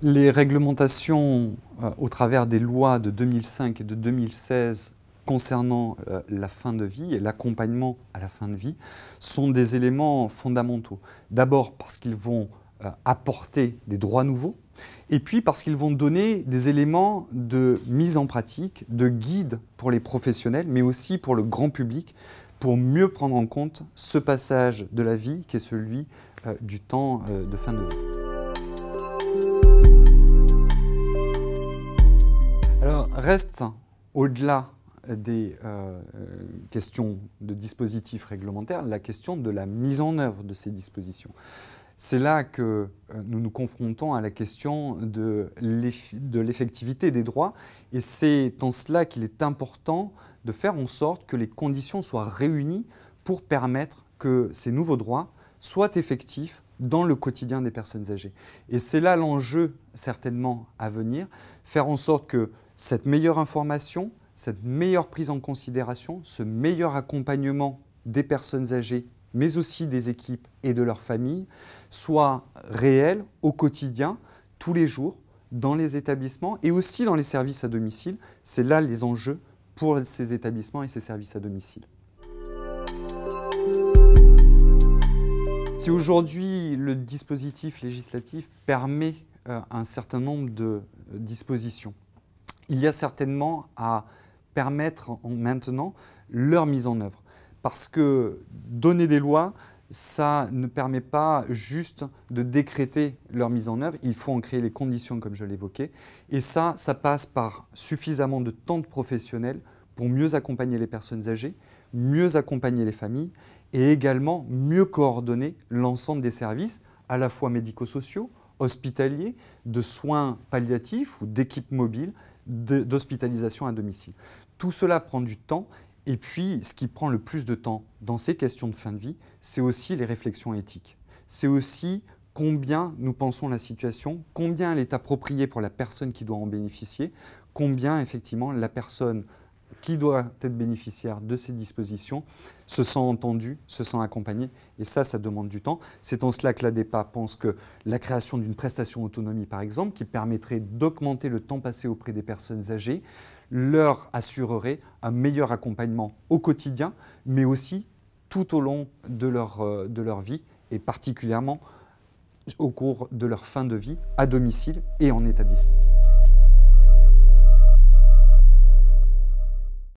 Les réglementations euh, au travers des lois de 2005 et de 2016 concernant euh, la fin de vie et l'accompagnement à la fin de vie sont des éléments fondamentaux. D'abord parce qu'ils vont euh, apporter des droits nouveaux et puis parce qu'ils vont donner des éléments de mise en pratique, de guide pour les professionnels, mais aussi pour le grand public, pour mieux prendre en compte ce passage de la vie qui est celui du temps de fin de vie. Reste, au-delà des euh, questions de dispositifs réglementaires, la question de la mise en œuvre de ces dispositions. C'est là que euh, nous nous confrontons à la question de l'effectivité des droits et c'est en cela qu'il est important de faire en sorte que les conditions soient réunies pour permettre que ces nouveaux droits soient effectifs dans le quotidien des personnes âgées. Et c'est là l'enjeu certainement à venir, faire en sorte que cette meilleure information, cette meilleure prise en considération, ce meilleur accompagnement des personnes âgées, mais aussi des équipes et de leurs familles, soit réel au quotidien, tous les jours, dans les établissements et aussi dans les services à domicile. C'est là les enjeux pour ces établissements et ces services à domicile. Si aujourd'hui le dispositif législatif permet euh, un certain nombre de dispositions, il y a certainement à permettre maintenant leur mise en œuvre. Parce que donner des lois, ça ne permet pas juste de décréter leur mise en œuvre, il faut en créer les conditions comme je l'évoquais. Et ça, ça passe par suffisamment de temps de professionnels pour mieux accompagner les personnes âgées, mieux accompagner les familles et également mieux coordonner l'ensemble des services, à la fois médico-sociaux, hospitaliers, de soins palliatifs ou d'équipes mobiles, d'hospitalisation à domicile. Tout cela prend du temps et puis ce qui prend le plus de temps dans ces questions de fin de vie, c'est aussi les réflexions éthiques. C'est aussi combien nous pensons la situation, combien elle est appropriée pour la personne qui doit en bénéficier, combien effectivement la personne qui doit être bénéficiaire de ces dispositions se sent entendu, se sent accompagné. Et ça, ça demande du temps. C'est en cela que l'ADEPA pense que la création d'une prestation autonomie, par exemple, qui permettrait d'augmenter le temps passé auprès des personnes âgées, leur assurerait un meilleur accompagnement au quotidien, mais aussi tout au long de leur, euh, de leur vie, et particulièrement au cours de leur fin de vie, à domicile et en établissement.